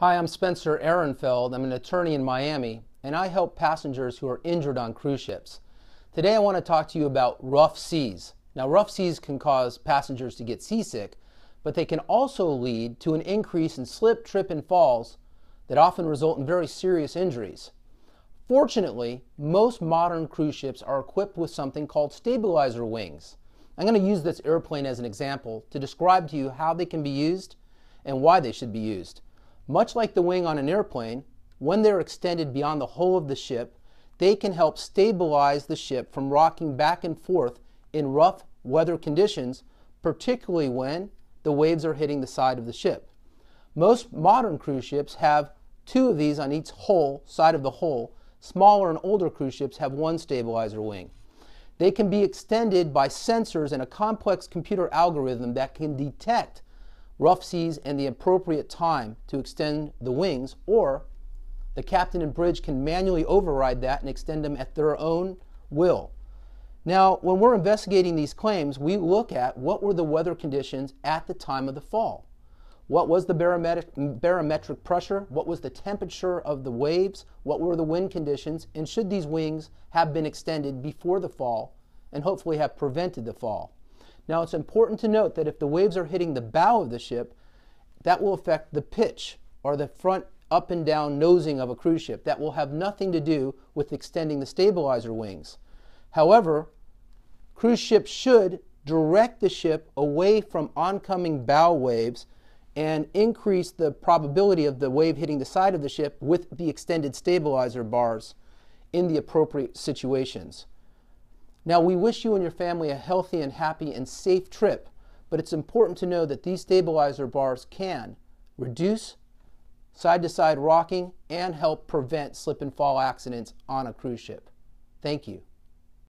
Hi, I'm Spencer Aronfeld. I'm an attorney in Miami, and I help passengers who are injured on cruise ships. Today, I want to talk to you about rough seas. Now, rough seas can cause passengers to get seasick, but they can also lead to an increase in slip, trip, and falls that often result in very serious injuries. Fortunately, most modern cruise ships are equipped with something called stabilizer wings. I'm going to use this airplane as an example to describe to you how they can be used and why they should be used. Much like the wing on an airplane, when they're extended beyond the hull of the ship, they can help stabilize the ship from rocking back and forth in rough weather conditions, particularly when the waves are hitting the side of the ship. Most modern cruise ships have two of these on each hull, side of the hull. Smaller and older cruise ships have one stabilizer wing. They can be extended by sensors and a complex computer algorithm that can detect rough seas, and the appropriate time to extend the wings, or the captain and bridge can manually override that and extend them at their own will. Now, when we're investigating these claims, we look at what were the weather conditions at the time of the fall. What was the barometric, barometric pressure? What was the temperature of the waves? What were the wind conditions? And should these wings have been extended before the fall and hopefully have prevented the fall? Now it's important to note that if the waves are hitting the bow of the ship, that will affect the pitch or the front up and down nosing of a cruise ship. That will have nothing to do with extending the stabilizer wings. However, cruise ships should direct the ship away from oncoming bow waves and increase the probability of the wave hitting the side of the ship with the extended stabilizer bars in the appropriate situations. Now, we wish you and your family a healthy and happy and safe trip, but it's important to know that these stabilizer bars can reduce side to side rocking and help prevent slip and fall accidents on a cruise ship. Thank you.